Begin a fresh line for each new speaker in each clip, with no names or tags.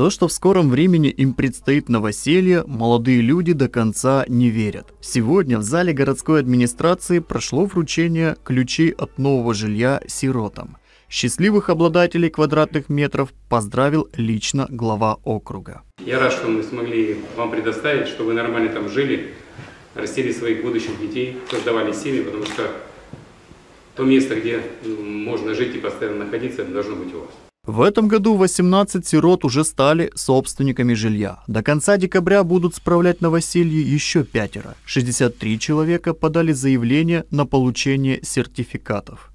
то, что в скором времени им предстоит новоселье, молодые люди до конца не верят. Сегодня в зале городской администрации прошло вручение ключей от нового жилья сиротам. Счастливых обладателей квадратных метров поздравил лично глава округа.
Я рад, что мы смогли вам предоставить, чтобы вы нормально там жили, растили своих будущих детей, создавали семьи, потому что то место, где можно жить и постоянно находиться, должно быть у вас.
В этом году 18 сирот уже стали собственниками жилья. До конца декабря будут справлять новоселье еще пятеро. 63 человека подали заявление на получение сертификатов.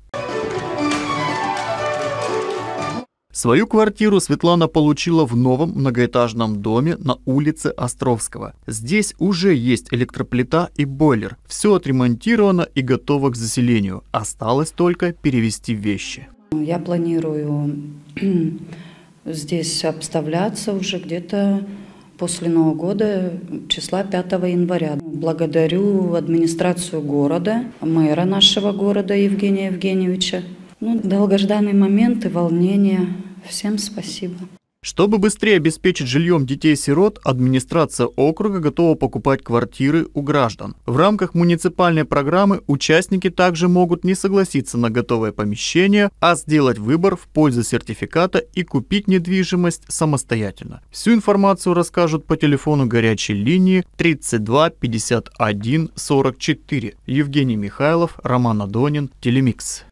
Свою квартиру Светлана получила в новом многоэтажном доме на улице Островского. Здесь уже есть электроплита и бойлер. Все отремонтировано и готово к заселению. Осталось только перевести вещи.
Я планирую здесь обставляться уже где-то после Нового года, числа 5 января. Благодарю администрацию города, мэра нашего города Евгения Евгеньевича. Ну, долгожданный момент и волнение Всем спасибо.
Чтобы быстрее обеспечить жильем детей-сирот, администрация округа готова покупать квартиры у граждан. В рамках муниципальной программы участники также могут не согласиться на готовое помещение, а сделать выбор в пользу сертификата и купить недвижимость самостоятельно. Всю информацию расскажут по телефону горячей линии 32 51 44. Евгений Михайлов, Роман Адонин, Телемикс.